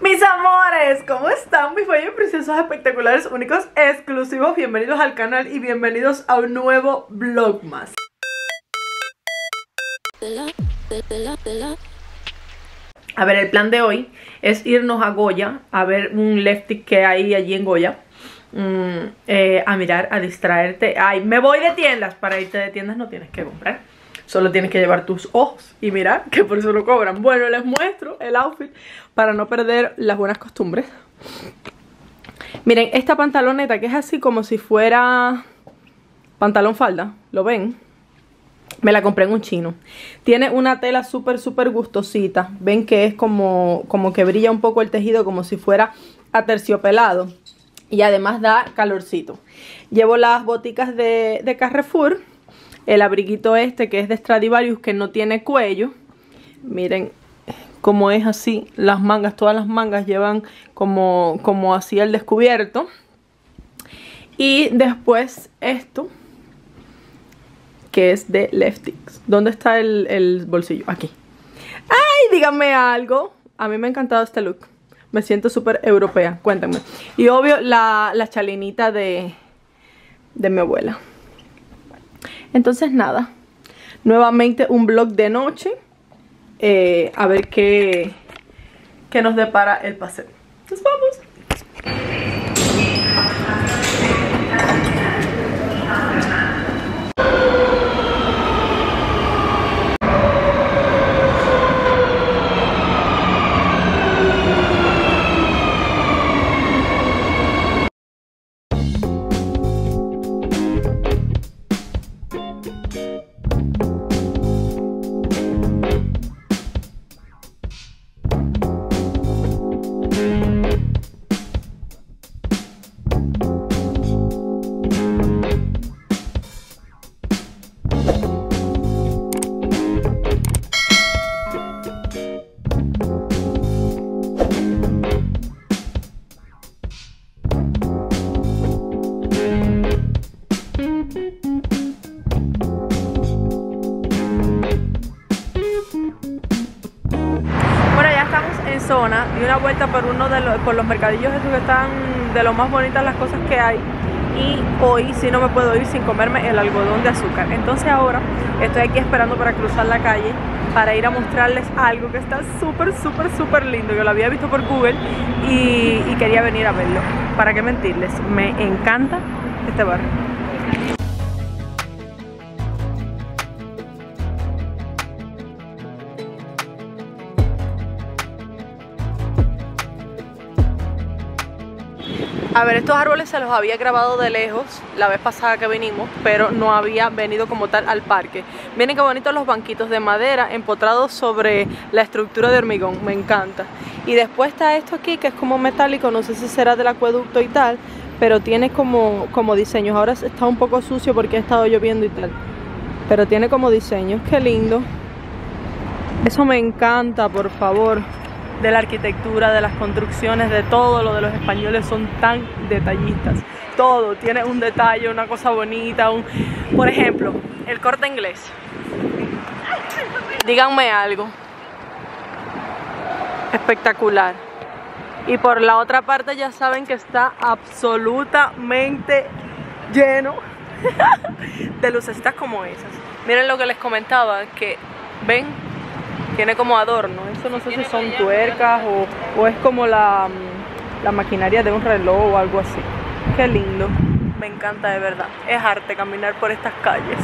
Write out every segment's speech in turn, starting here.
Mis amores, ¿cómo están? Mis bellos preciosos, espectaculares, únicos, exclusivos. Bienvenidos al canal y bienvenidos a un nuevo vlog más. A ver, el plan de hoy es irnos a Goya A ver un lefty que hay allí en Goya. Mm, eh, A mirar, a distraerte. Ay, me voy de tiendas. Para irte de tiendas no tienes que comprar Solo tienes que llevar tus ojos y mirar que por eso lo cobran. Bueno, les muestro el outfit para no perder las buenas costumbres. Miren, esta pantaloneta que es así como si fuera pantalón falda, ¿lo ven? Me la compré en un chino. Tiene una tela súper, súper gustosita. Ven que es como, como que brilla un poco el tejido como si fuera aterciopelado. Y además da calorcito. Llevo las boticas de, de Carrefour el abriguito este que es de Stradivarius que no tiene cuello. Miren cómo es así las mangas, todas las mangas llevan como, como así el descubierto. Y después esto que es de Leftix. ¿Dónde está el, bolsillo? Aquí. ¡Ay! Díganme algo. A mí me ha encantado este look. Me siento súper europea. Cuéntenme. Y obvio la, la chalinita de, de mi abuela. Entonces nada, nuevamente un vlog de noche. Eh, a ver qué, qué nos depara el paseo. Nos vamos. Por uno de los, por los mercadillos esos que están de lo más bonitas las cosas que hay. Y hoy si no me puedo ir sin comerme el algodón de azúcar. Entonces ahora estoy aquí esperando para cruzar la calle para ir a mostrarles algo que está súper súper súper lindo. Yo lo había visto por Google y, y quería venir a verlo. Para qué mentirles me encanta este barrio A ver, estos árboles se los había grabado de lejos la vez pasada que vinimos, pero no había venido como tal al parque. Miren qué bonitos los banquitos de madera empotrados sobre la estructura de hormigón, me encanta. Y después está esto aquí que es como metálico, no sé si será del acueducto y tal, pero tiene como, como diseños. Ahora está un poco sucio porque ha estado lloviendo y tal, pero tiene como diseños, qué lindo. Eso me encanta, por favor de la arquitectura, de las construcciones, de todo lo de los españoles son tan detallistas. Todo tiene un detalle, una cosa bonita, un... por ejemplo, el corte inglés. Díganme algo. Espectacular. Y por la otra parte ya saben que está absolutamente lleno de lucecitas como esas. Miren lo que les comentaba, que ven tiene como adorno. Eso no sé si son tuercas o, es como la, mm, la maquinaria de un reloj o algo así. Qué lindo. Me encanta de verdad. Es arte caminar por estas calles.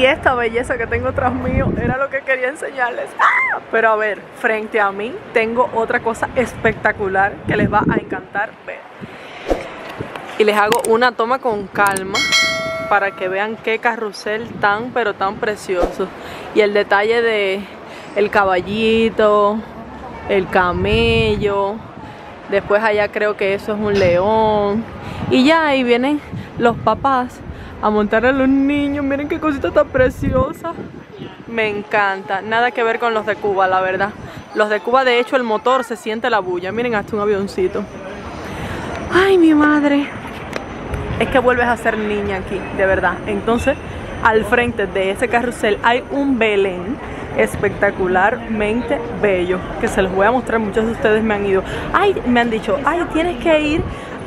Y esta belleza que tengo tras mío era lo que quería enseñarles. ¡Ah! Pero a ver, frente a mí tengo otra cosa espectacular que les va a encantar ver. Y les hago una toma con calma para que vean qué carrusel tan pero tan precioso. Y el detalle de el caballito, el camello, después allá creo que eso es un león. Y ya ahí vienen los papás a montar a los niños. Miren qué cosita tan preciosa. Me encanta. Nada que ver con los de Cuba, la verdad. Los de Cuba, de hecho, el motor se siente la bulla. Miren, hasta un avioncito. Ay, mi madre. Es que vuelves a ser niña aquí, de verdad. Entonces, al frente de ese carrusel hay un Belén espectacularmente bello que se los voy a mostrar. Muchos de ustedes me han ido. Ay, me han dicho, ay, tienes que ir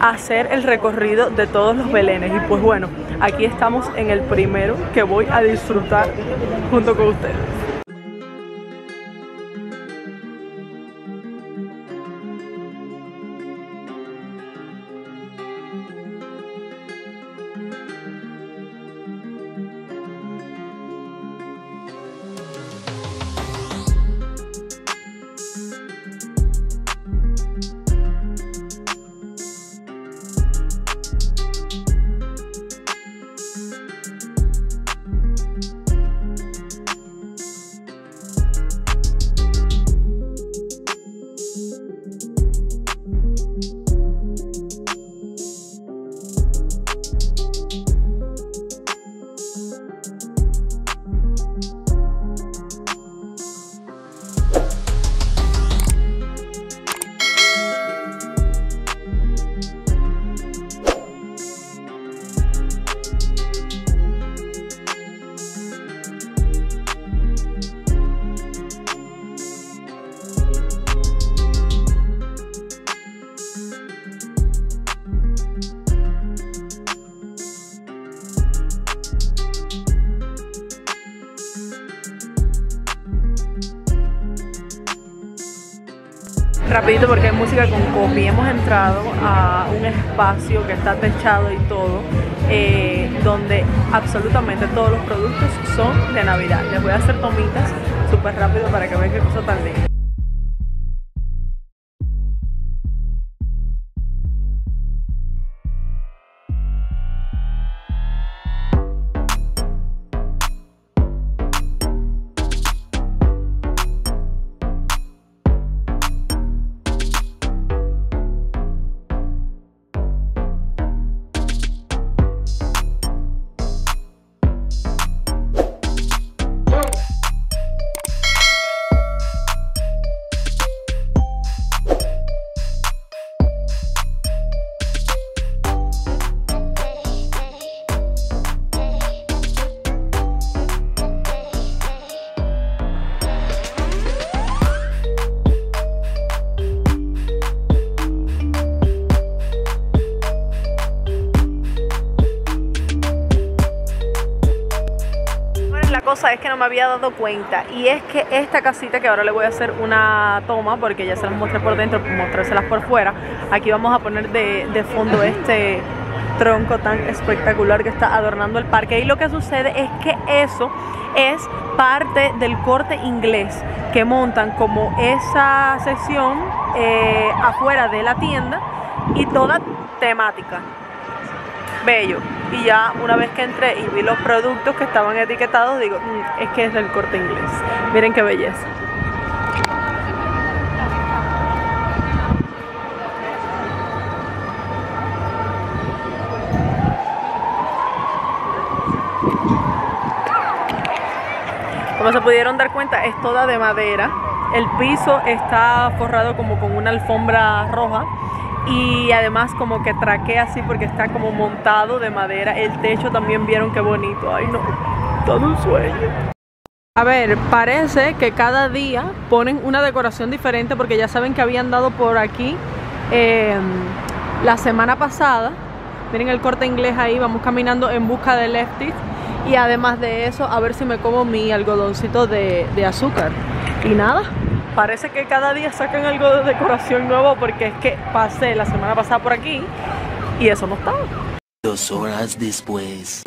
hacer el recorrido de todos los Belenes. Y pues bueno, aquí estamos en el primero que voy a disfrutar junto con ustedes. Rapidito porque hay música con copy. Hemos entrado a un espacio que está techado y todo, eh, donde absolutamente todos los productos son de Navidad. Les voy a hacer tomitas súper rápido para que vean qué cosa tan linda. Cosa es que no me había dado cuenta. Y es que esta casita que ahora le voy a hacer una toma porque ya se las mostré por dentro, mostrárselas por fuera, aquí vamos a poner de, de fondo este tronco tan espectacular que está adornando el parque. Y lo que sucede es que eso es parte del corte inglés que montan como esa sesión eh, afuera de la tienda y toda temática. Bello. Y ya una vez que entré y vi los productos que estaban etiquetados, digo, mm, es que es del corte inglés. Miren qué belleza. Como se pudieron dar cuenta, es toda de madera. El piso está forrado como con una alfombra roja y además como que traquea así porque está como montado de madera. El techo también vieron qué bonito. Ay no, todo un sueño. A ver, parece que cada día ponen una decoración diferente porque ya saben que habían dado por aquí em, la semana pasada. Miren el corte inglés ahí, vamos caminando en busca de lefties. Y además de eso, a ver si me como mi algodoncito de, de azúcar. Y nada, parece que cada día sacan algo de decoración nuevo porque es que pasé la semana pasada por aquí y eso no estaba. Dos horas después.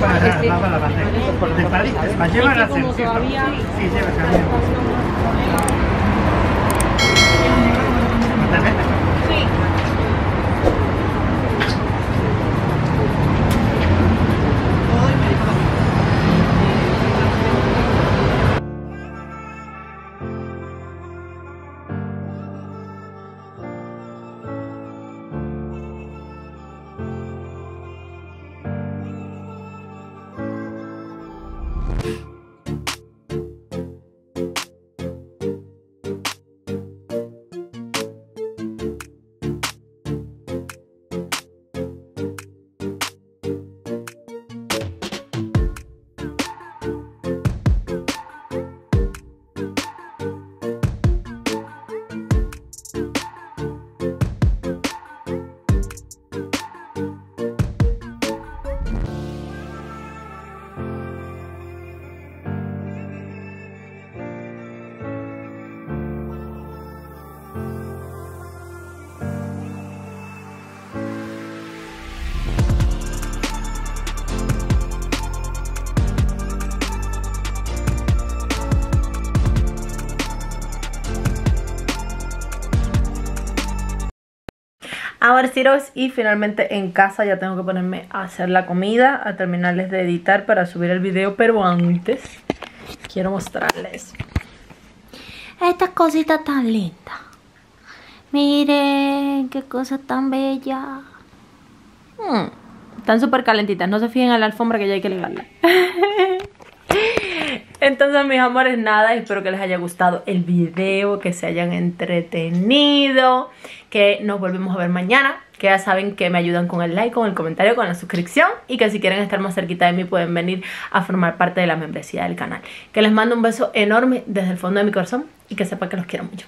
para allá, lleva la ascensión. Sí, la. Amorcitos, y finalmente en casa ya tengo que ponerme a hacer la comida, a terminarles de editar para subir el video, pero antes quiero mostrarles estas cositas tan lindas. Miren, qué cosa tan bella. Hmm, están súper calentitas, no se fijen a la alfombra que ya hay que ligarla. Entonces mis amores nada, espero que les haya gustado el video, que se hayan entretenido, que nos volvemos a ver mañana, que ya saben que me ayudan con el like, con el comentario, con la suscripción y que si quieren estar más cerquita de mí pueden venir a formar parte de la membresía del canal. Que les mando un beso enorme desde el fondo de mi corazón y que sepan que los quiero mucho.